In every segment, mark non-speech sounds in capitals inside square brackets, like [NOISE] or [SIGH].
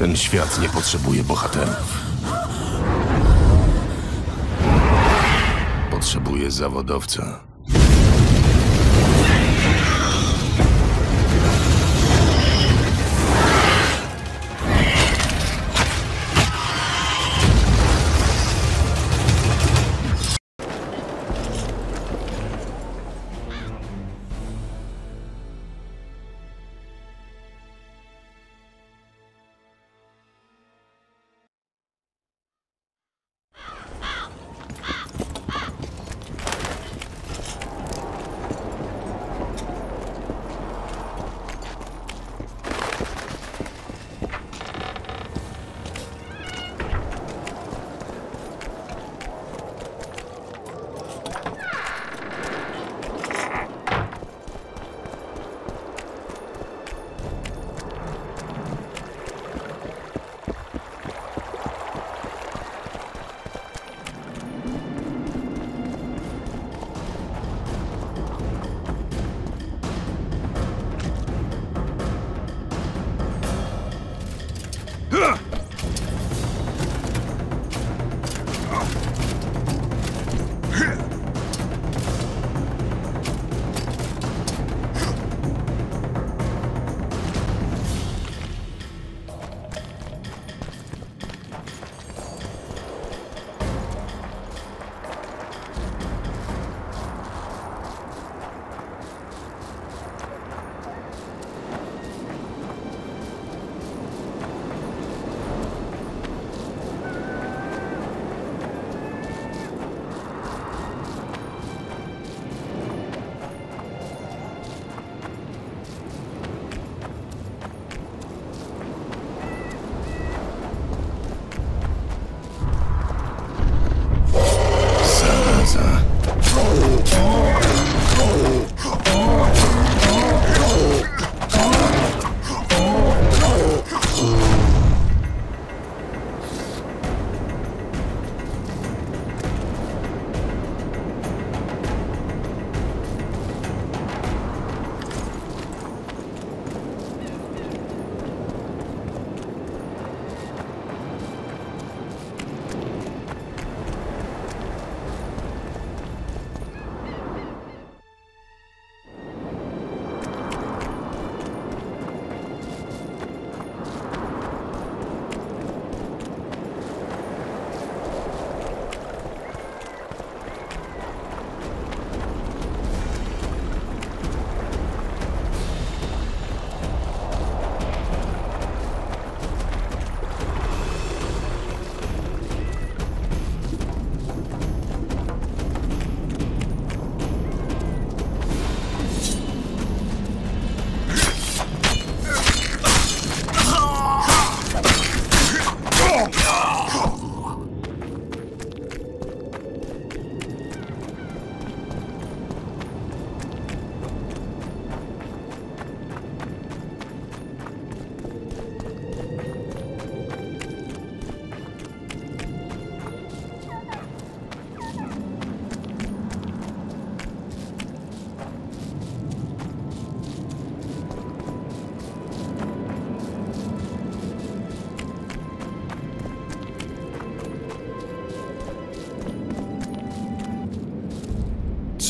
Ten świat nie potrzebuje bohaterów. Potrzebuje zawodowca.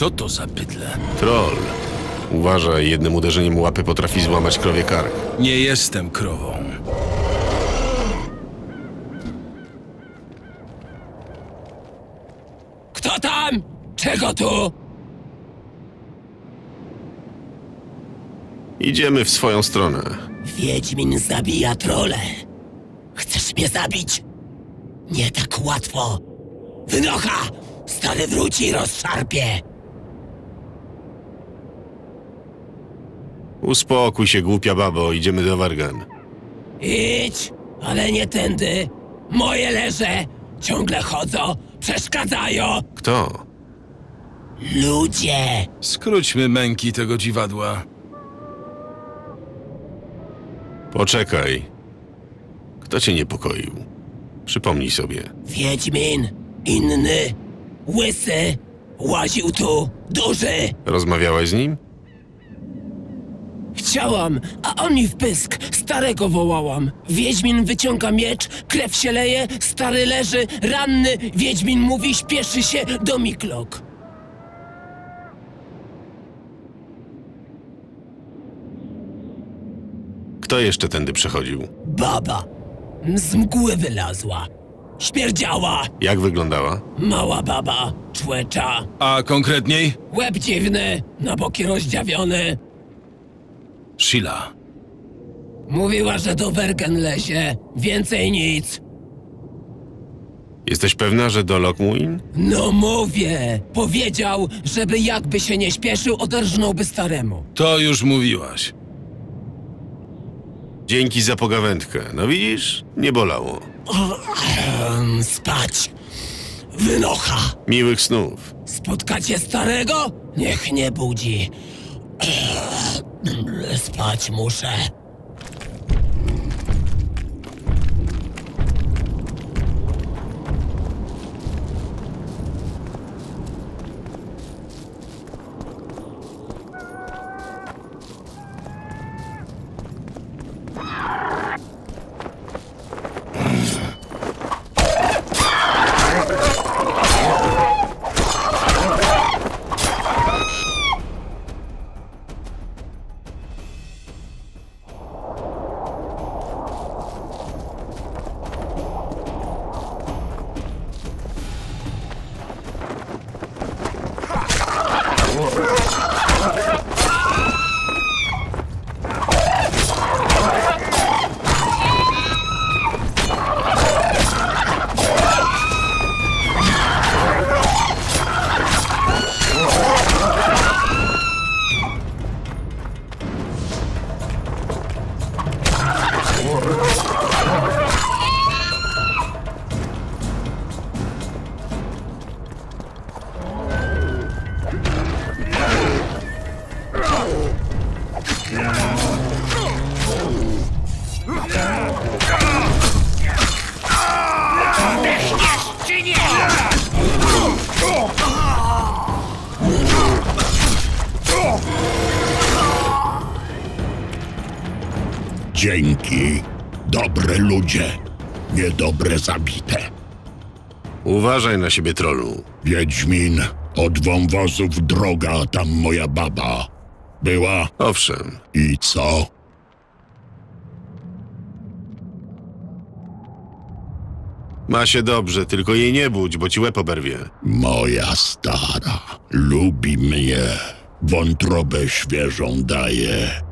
Co to za bydle? Troll. Uważaj, jednym uderzeniem łapy potrafi złamać krowie kark. Nie jestem krową. Kto tam? Czego tu? Idziemy w swoją stronę. Wiedźmin zabija trole. Chcesz mnie zabić? Nie tak łatwo. Wynocha! Stary wróci i rozszarpie. Uspokój się, głupia babo, idziemy do Wargan. Idź, ale nie tędy. Moje leże ciągle chodzą, przeszkadzają. Kto? Ludzie. Skróćmy męki tego dziwadła. Poczekaj. Kto cię niepokoił? Przypomnij sobie. Wiedźmin, inny, łysy, łaził tu, duży. Rozmawiałeś z nim? Chciałam, a on mi w pysk. Starego wołałam. Wiedźmin wyciąga miecz, krew się leje, stary leży, ranny. Wiedźmin mówi, śpieszy się do Miklok. Kto jeszcze tędy przechodził? Baba. Z mgły wylazła. Śmierdziała. Jak wyglądała? Mała baba, człecza. A konkretniej? Łeb dziwny, na boki rozdziawiony. Sheila. Mówiła, że do Wergen lezie. Więcej nic. Jesteś pewna, że do Lokmuin? No mówię. Powiedział, żeby jakby się nie śpieszył, oderżnąłby staremu. To już mówiłaś. Dzięki za pogawędkę. No widzisz? Nie bolało. Ehm, [CLEARS THROAT] spać. Wynocha. Miłych snów. Spotkacie starego? Niech nie budzi. Ehm, [CLEARS THROAT] Spać muszę. Dzięki. Zabite. Uważaj na siebie, trolu. Wiedźmin, od wąwozów droga, tam moja baba. Była Owszem, i co? ma się dobrze, tylko jej nie budź, bo ci łeb oberwie. Moja stara. Lubi mnie. Wątrobę świeżą daje.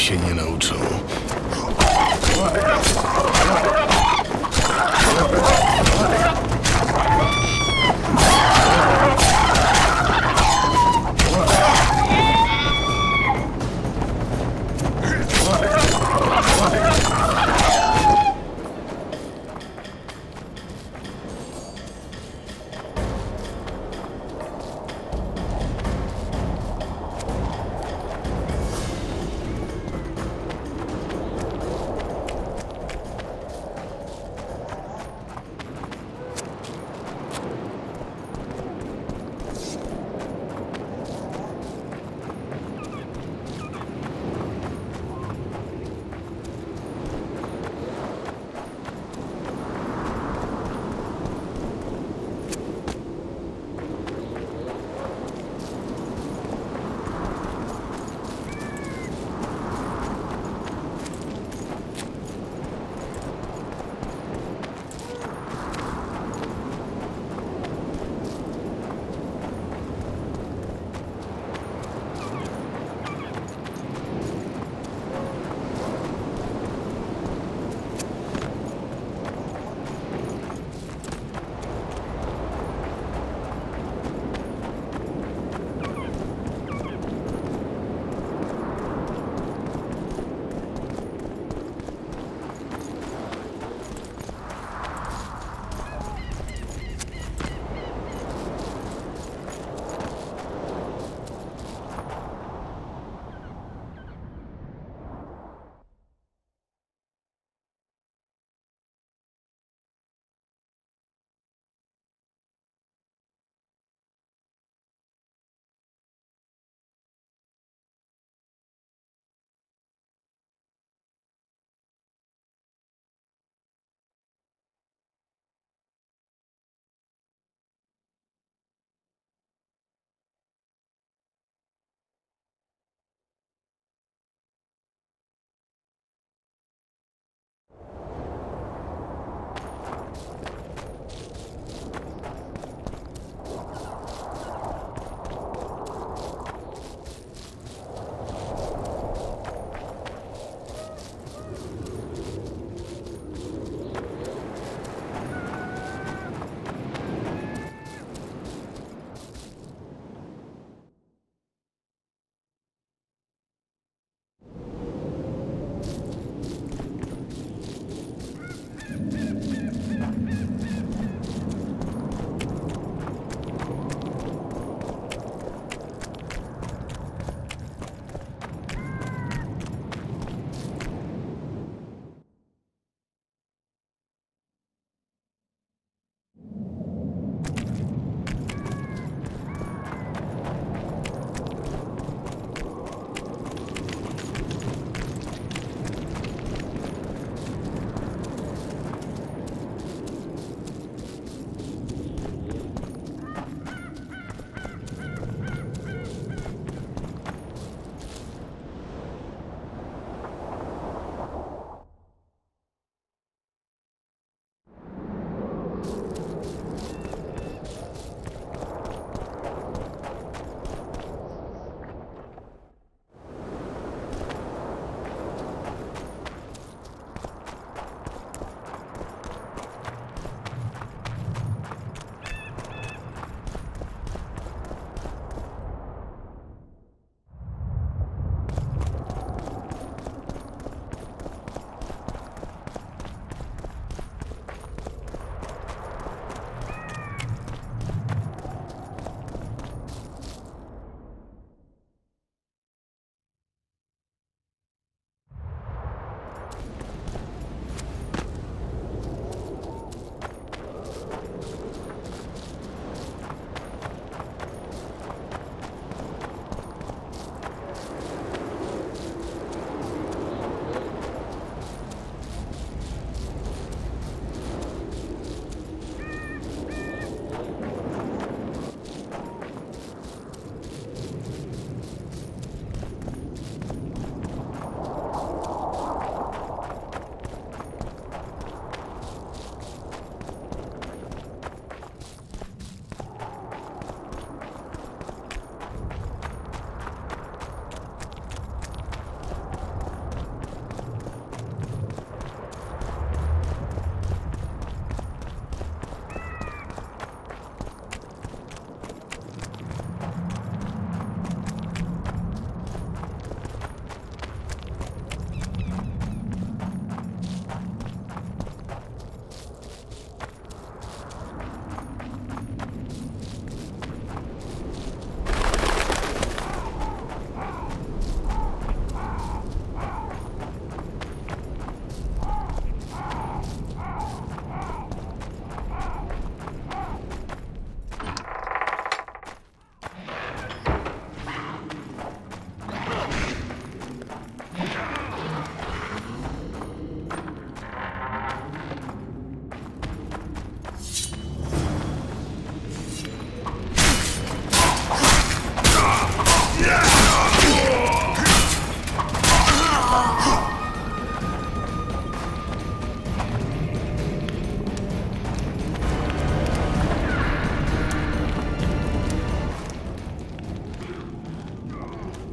Się nie nauczą.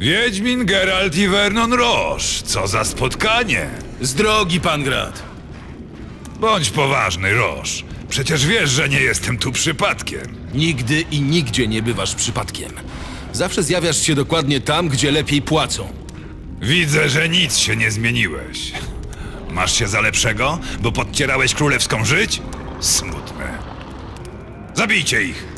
Wiedźmin, Geralt i Vernon Roche. Co za spotkanie. Z drogi, pan Grad. Bądź poważny, Roche. Przecież wiesz, że nie jestem tu przypadkiem. Nigdy i nigdzie nie bywasz przypadkiem. Zawsze zjawiasz się dokładnie tam, gdzie lepiej płacą. Widzę, że nic się nie zmieniłeś. Masz się za lepszego, bo podcierałeś królewską żyć? Smutne. Zabijcie ich!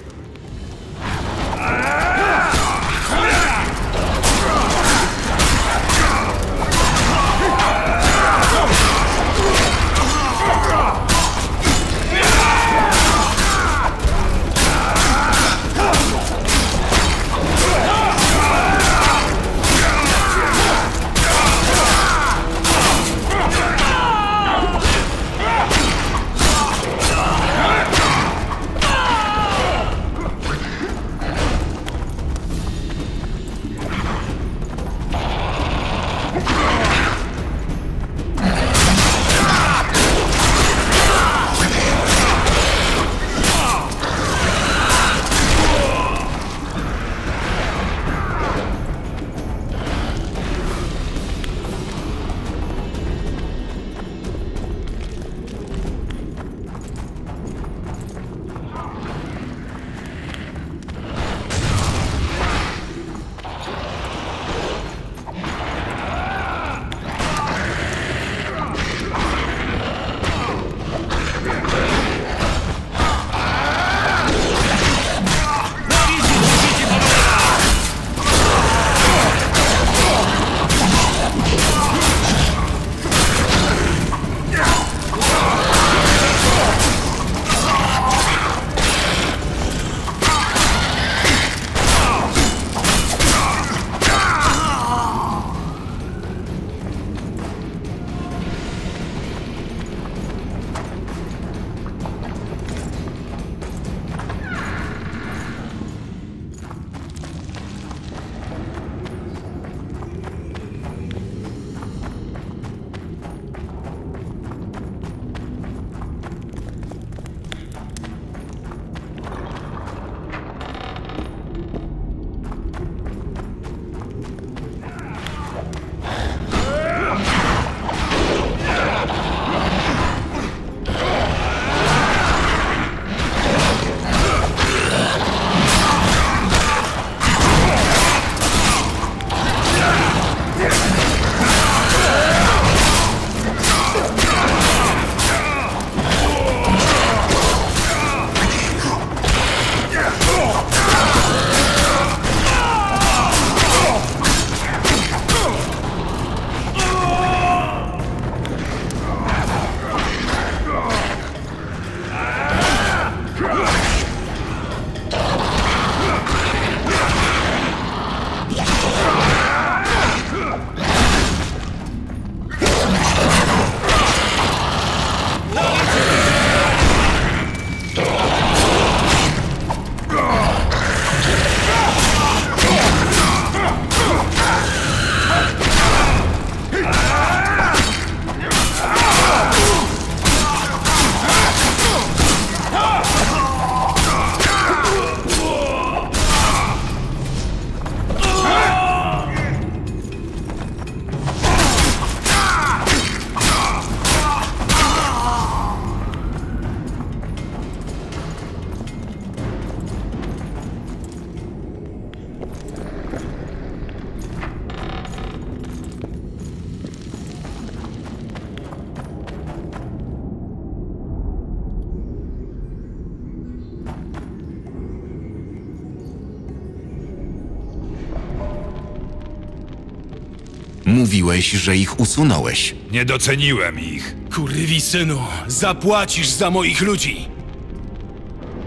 Mówiłeś, że ich usunąłeś. Nie doceniłem ich. Kurwi synu, zapłacisz za moich ludzi.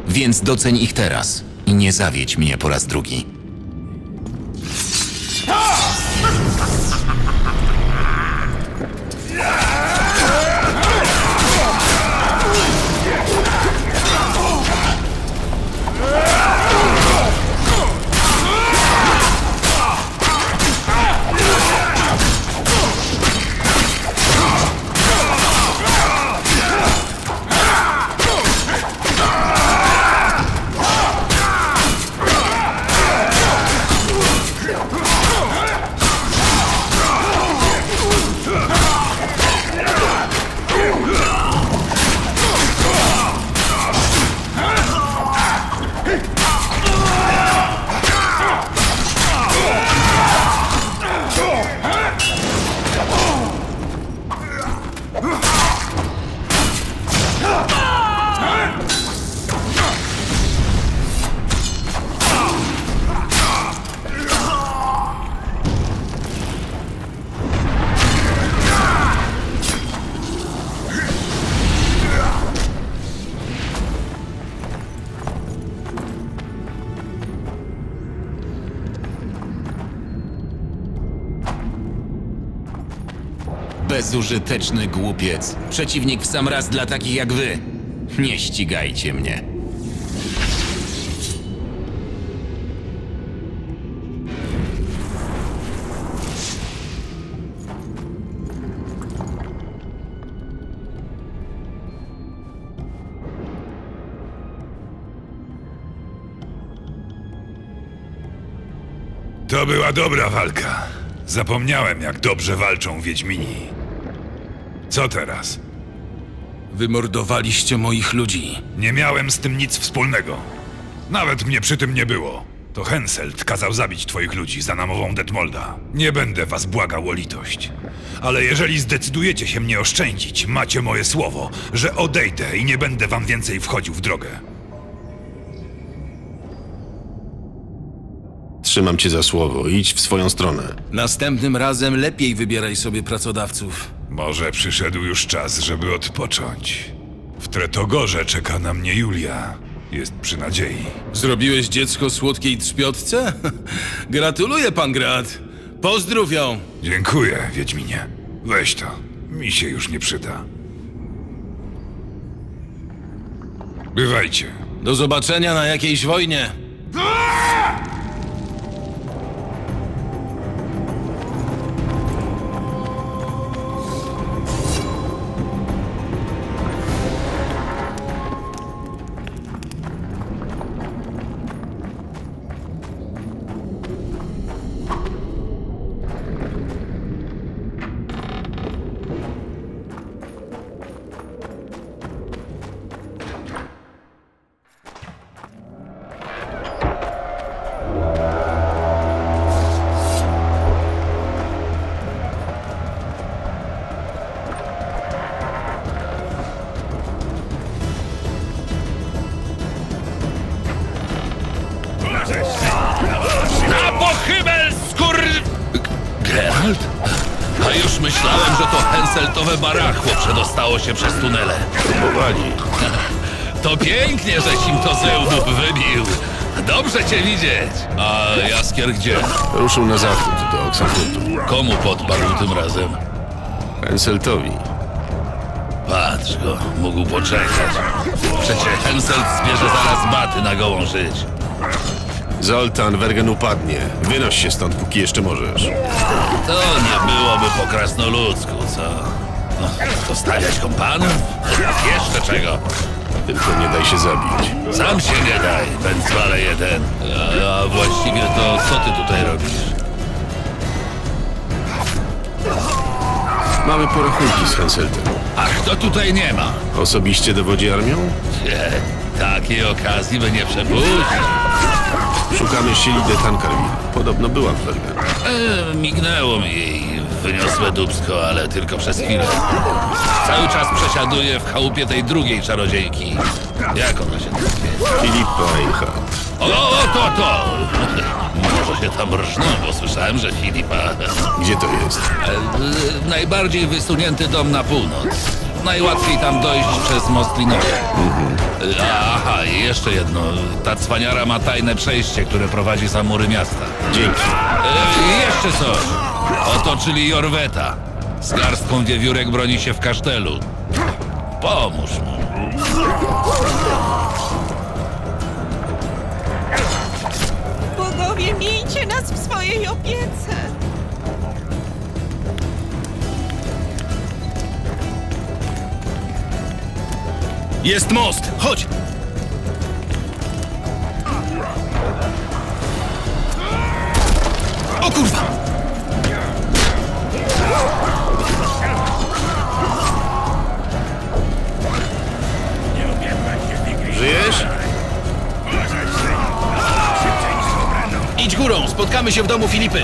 Więc doceń ich teraz i nie zawiedź mnie po raz drugi. Bezużyteczny głupiec. Przeciwnik w sam raz dla takich jak wy. Nie ścigajcie mnie. To była dobra walka. Zapomniałem, jak dobrze walczą Wiedźmini. Co teraz? Wymordowaliście moich ludzi. Nie miałem z tym nic wspólnego. Nawet mnie przy tym nie było. To Henselt kazał zabić twoich ludzi za namową Detmolda. Nie będę was błagał o litość. Ale jeżeli zdecydujecie się mnie oszczędzić, macie moje słowo, że odejdę i nie będę wam więcej wchodził w drogę. Trzymam cię za słowo. Idź w swoją stronę. Następnym razem lepiej wybieraj sobie pracodawców. Może przyszedł już czas, żeby odpocząć. W Tretogorze czeka na mnie Julia. Jest przy nadziei. Zrobiłeś dziecko słodkiej trzpiotce? [LAUGHS] Gratuluję, pan Grat. Pozdrów ją. Dziękuję, Wiedźminie. Weź to. Mi się już nie przyda. Bywajcie. Do zobaczenia na jakiejś wojnie. Przedostało się przez tunele. Powali. [LAUGHS] To pięknie, żeś im to z ełbów wybił. Dobrze cię widzieć. A Jaskier gdzie? Ruszył na zachód do Oxenfurtu. Komu podpadł tym razem? Henseltowi. Patrz go, mógł poczekać. Przecie Henselt zbierze zaraz baty na gołą żyć. Zoltan, Wergen upadnie. Wynoś się stąd, póki jeszcze możesz. To nie byłoby po krasnoludzku, co? To stawiać kompanów? Jeszcze czego? Tylko nie daj się zabić. Sam się nie daj, Bęcwale jeden. A, a właściwie to co ty tutaj robisz? Mamy porachunki z Henseltem. Ach, to tutaj nie ma. Osobiście dowodzi armią? Nie, takiej okazji by nie przepuścił. Szukamy Sielidę Tancarville. Podobno była w Wergen. E, mignęło mi jej wyniosłe dubsko, ale tylko przez chwilę. Cały czas przesiaduję w chałupie tej drugiej czarodziejki. Jak ona się nazywa? Filipa Eichardt. O, o, to, to! Może się tam rżną, bo słyszałem, że Filipa... Gdzie to jest? E, najbardziej wysunięty dom na północ. Najłatwiej tam dojść przez most linowy. E, Aha, i jeszcze jedno. Ta cwaniara ma tajne przejście, które prowadzi za mury miasta. Dzięki. E, jeszcze coś. Otoczyli Jorweta. Z garstką wiewiórek broni się w kasztelu. Pomóż mu. Bogowie, miejcie nas w swojej opiece. Jest most! Chodź! O kurwa! Żyjesz? Idź górą, spotkamy się w domu Filipy.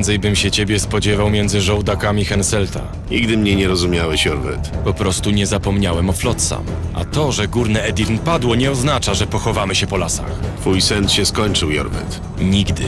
Prędzej bym się ciebie spodziewał między żołdakami Henselta. Nigdy mnie nie rozumiałeś, Jorwet. Po prostu nie zapomniałem o Flotsam. A to, że górne Edirn padło, nie oznacza, że pochowamy się po lasach. Twój sen się skończył, Jorwet. Nigdy.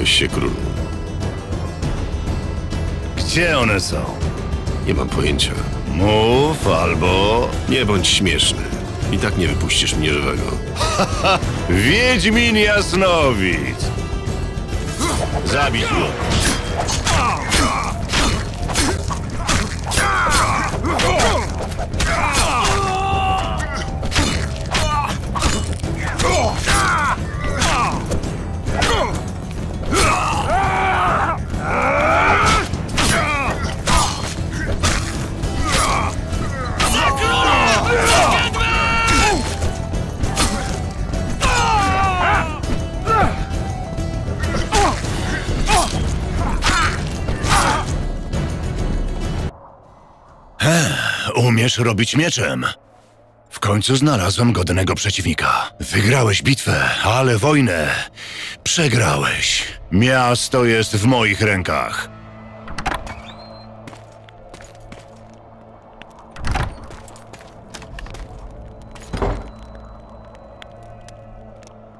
Spóźniłeś się, królu. Gdzie one są? Nie mam pojęcia. Mów albo... Nie bądź śmieszny. I tak nie wypuścisz mnie żywego. [LAUGHS] Wiedźmin Jasnowic! Zabić go! Umiesz robić mieczem. W końcu znalazłem godnego przeciwnika. Wygrałeś bitwę, ale wojnę przegrałeś. Miasto jest w moich rękach.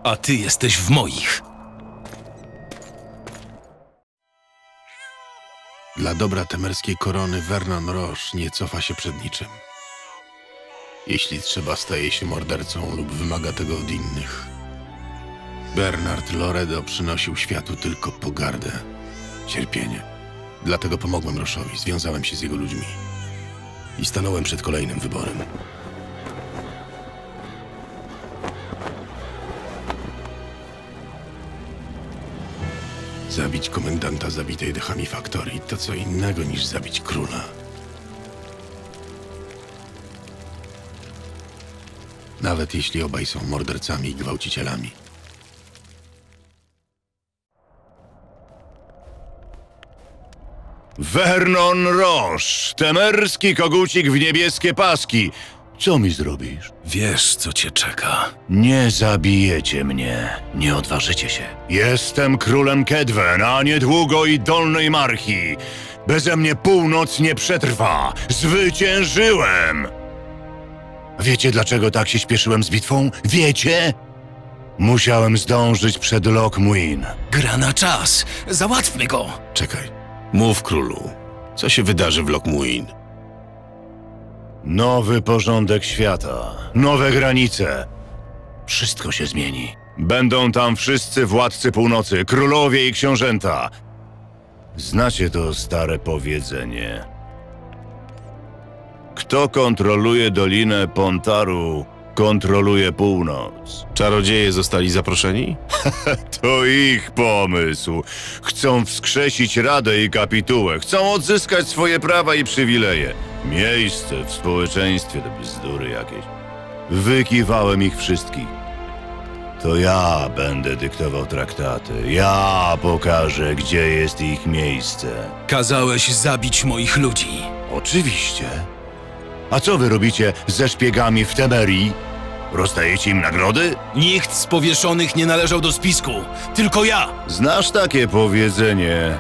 A ty jesteś w moich. Dla dobra temerskiej korony Vernon Roche nie cofa się przed niczym. Jeśli trzeba, staje się mordercą lub wymaga tego od innych. Bernard Loredo przynosił światu tylko pogardę, cierpienie. Dlatego pomogłem Roszowi, związałem się z jego ludźmi. I stanąłem przed kolejnym wyborem. Zabić komendanta zabitej dechami faktorii to co innego niż zabić króla. Nawet jeśli obaj są mordercami i gwałcicielami. Vernon Roche, temerski kogucik w niebieskie paski. Co mi zrobisz? Wiesz, co cię czeka. Nie zabijecie mnie. Nie odważycie się. Jestem królem Kedwen, a niedługo i Dolnej Marchi. Beze mnie północ nie przetrwa. Zwyciężyłem! Wiecie, dlaczego tak się śpieszyłem z bitwą? Wiecie? Musiałem zdążyć przed Lockmuin. Gra na czas. Załatwmy go. Czekaj. Mów królu. Co się wydarzy w Lokmuin? Nowy porządek świata, nowe granice. Wszystko się zmieni. Będą tam wszyscy władcy północy, królowie i książęta. Znacie to stare powiedzenie. Kto kontroluje Dolinę Pontaru, kontroluje północ. Czarodzieje zostali zaproszeni? [LAUGHS] To ich pomysł. Chcą wskrzesić Radę i Kapitułę. Chcą odzyskać swoje prawa i przywileje. Miejsce w społeczeństwie to bzdury jakieś. Wykiwałem ich wszystkich. To ja będę dyktował traktaty. Ja pokażę, gdzie jest ich miejsce. Kazałeś zabić moich ludzi. Oczywiście. A co wy robicie ze szpiegami w Temerii? Rozdajecie im nagrody? Nikt z powieszonych nie należał do spisku. Tylko ja. Znasz takie powiedzenie?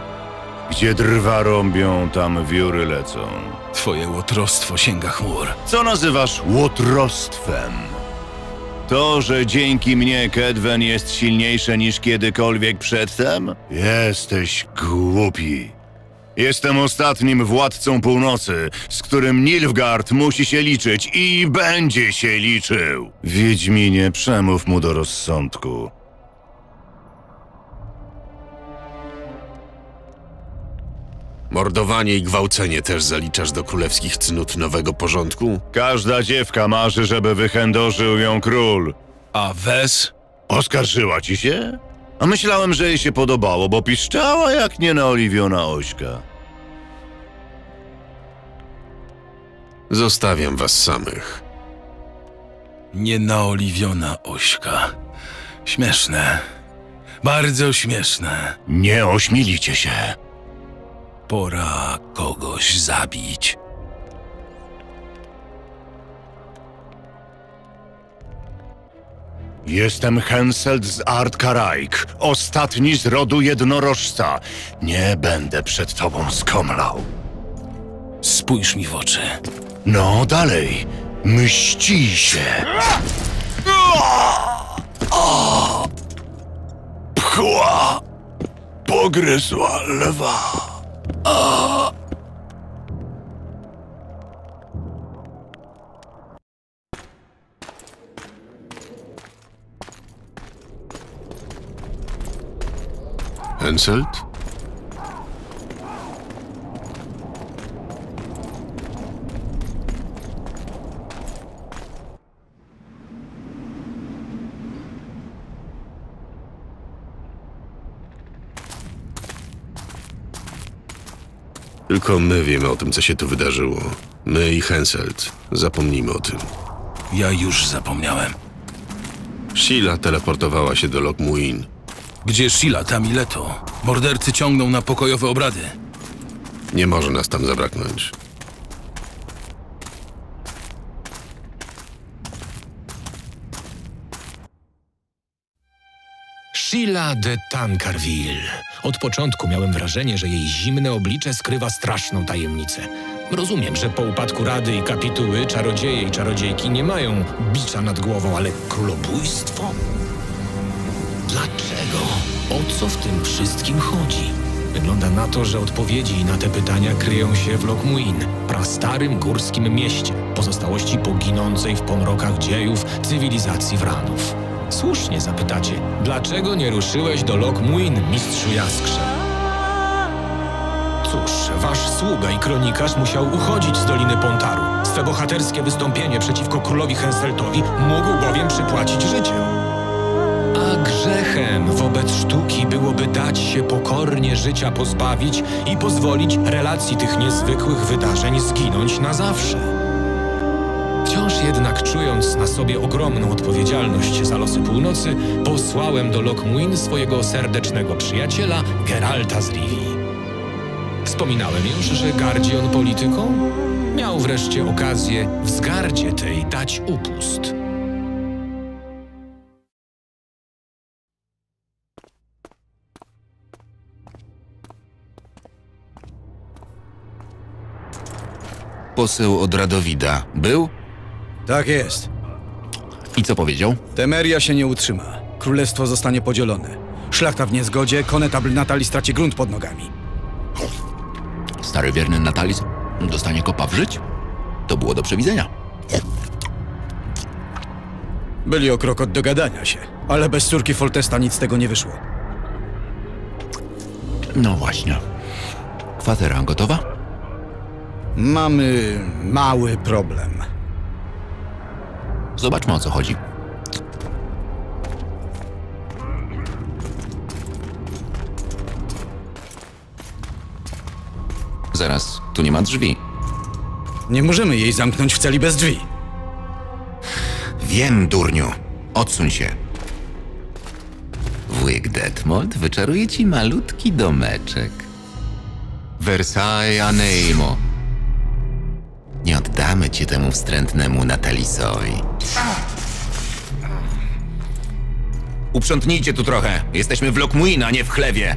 Gdzie drwa rąbią, tam wióry lecą. Twoje łotrostwo sięga chmur. Co nazywasz łotrostwem? To, że dzięki mnie Kedwen jest silniejsze niż kiedykolwiek przedtem? Jesteś głupi. Jestem ostatnim władcą północy, z którym Nilfgaard musi się liczyć i będzie się liczył. Wiedźminie, przemów mu do rozsądku. Mordowanie i gwałcenie też zaliczasz do królewskich cnót nowego porządku? Każda dziewka marzy, żeby wychędożył ją król. A Wes? Oskarżyła ci się? A myślałem, że jej się podobało, bo piszczała jak nienaoliwiona ośka. Zostawiam was samych. Nienaoliwiona ośka. Śmieszne. Bardzo śmieszne. Nie ośmielicie się. Pora kogoś zabić. Jestem Henselt z Artkarajk, ostatni z rodu jednorożca. Nie będę przed tobą skomlał. Spójrz mi w oczy. No dalej, mści się. Pchła pogryzła lwa. Henselt? Tylko my wiemy o tym, co się tu wydarzyło. My i Henselt. Zapomnijmy o tym. Ja już zapomniałem. Sheila teleportowała się do Lokmuin. Gdzie Sheila, tam i Leto? Mordercy ciągną na pokojowe obrady. Nie może nas tam zabraknąć. Sheila de Tancarville. Od początku miałem wrażenie, że jej zimne oblicze skrywa straszną tajemnicę. Rozumiem, że po upadku Rady i Kapituły czarodzieje i czarodziejki nie mają bicza nad głową, ale królobójstwo? Dlaczego? O co w tym wszystkim chodzi? Wygląda na to, że odpowiedzi na te pytania kryją się w Lokmuin, prastarym górskim mieście, pozostałości poginącej w pomrokach dziejów cywilizacji Wranów. Słusznie zapytacie, dlaczego nie ruszyłeś do Lokmuin, mistrzu Jaskrze? Cóż, wasz sługa i kronikarz musiał uchodzić z Doliny Pontaru. Swe bohaterskie wystąpienie przeciwko królowi Henseltowi mógł bowiem przypłacić życiem. A grzechem wobec sztuki byłoby dać się pokornie życia pozbawić i pozwolić relacji tych niezwykłych wydarzeń zginąć na zawsze. Jednak czując na sobie ogromną odpowiedzialność za losy północy, posłałem do Lokmuin swojego serdecznego przyjaciela Geralta z Rivii. Wspominałem już, że gardzi on polityką? Miał wreszcie okazję wzgardzie tej dać upust. Poseł od Radowida był? Tak jest. I co powiedział? Temeria się nie utrzyma. Królestwo zostanie podzielone. Szlachta w niezgodzie, konetabl Natali straci grunt pod nogami. Stary wierny Natalis dostanie kopa w żyć? To było do przewidzenia. Byli o krok od dogadania się, ale bez córki Foltesta nic z tego nie wyszło. No właśnie. Kwatera gotowa? Mamy mały problem. Zobaczmy o co chodzi. Zaraz, tu nie ma drzwi. Nie możemy jej zamknąć w celi bez drzwi. Wiem, durniu. Odsuń się. Wujek Detmold wyczaruje ci malutki domeczek. Versailles Aneimo. Nie oddamy cię temu wstrętnemu Natalisowi. Uprzątnijcie tu trochę. Jesteśmy w Lokmuin, a nie w chlewie.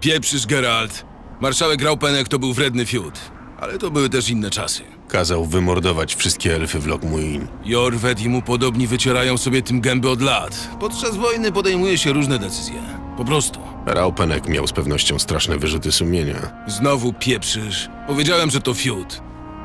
Pieprzysz, Geralt. Marszałek Raupenek to był wredny fiut. Ale to były też inne czasy. Kazał wymordować wszystkie elfy w Lokmuin. Jorwet i mu podobni wycierają sobie tym gęby od lat. Podczas wojny podejmuje się różne decyzje. Po prostu. Raupenek miał z pewnością straszne wyrzuty sumienia. Znowu pieprzysz. Powiedziałem, że to fiut.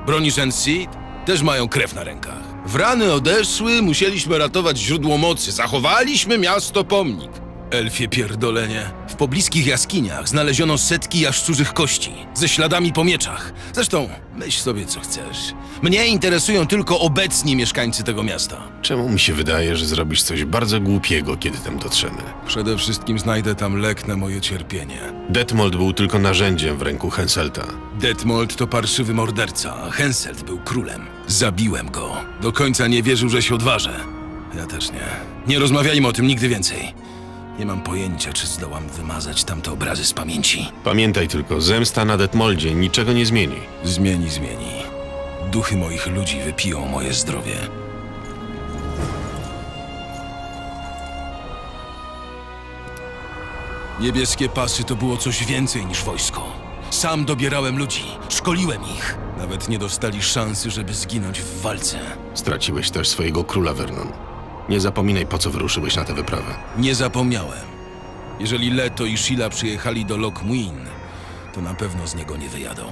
Bronisz Seed też mają krew na rękach. Wrany odeszły, musieliśmy ratować źródło mocy. Zachowaliśmy miasto pomnik. Elfie pierdolenie. W pobliskich jaskiniach znaleziono setki jaszczurzych kości, ze śladami po mieczach. Zresztą, myśl sobie co chcesz. Mnie interesują tylko obecni mieszkańcy tego miasta. Czemu mi się wydaje, że zrobisz coś bardzo głupiego, kiedy tam dotrzemy? Przede wszystkim znajdę tam lek na moje cierpienie. Detmold był tylko narzędziem w ręku Henselta. Detmold to parszywy morderca, a Henselt był królem. Zabiłem go. Do końca nie wierzył, że się odważę. Ja też nie. Nie rozmawiajmy o tym nigdy więcej. Nie mam pojęcia, czy zdołam wymazać tamte obrazy z pamięci. Pamiętaj tylko, zemsta na Detmoldzie niczego nie zmieni. Zmieni, zmieni. Duchy moich ludzi wypiją moje zdrowie. Niebieskie pasy to było coś więcej niż wojsko. Sam dobierałem ludzi, szkoliłem ich. Nawet nie dostali szansy, żeby zginąć w walce. Straciłeś też swojego króla, Vernon. Nie zapominaj, po co wyruszyłeś na tę wyprawę. Nie zapomniałem. Jeżeli Leto i Sheila przyjechali do Lokmuin, to na pewno z niego nie wyjadą.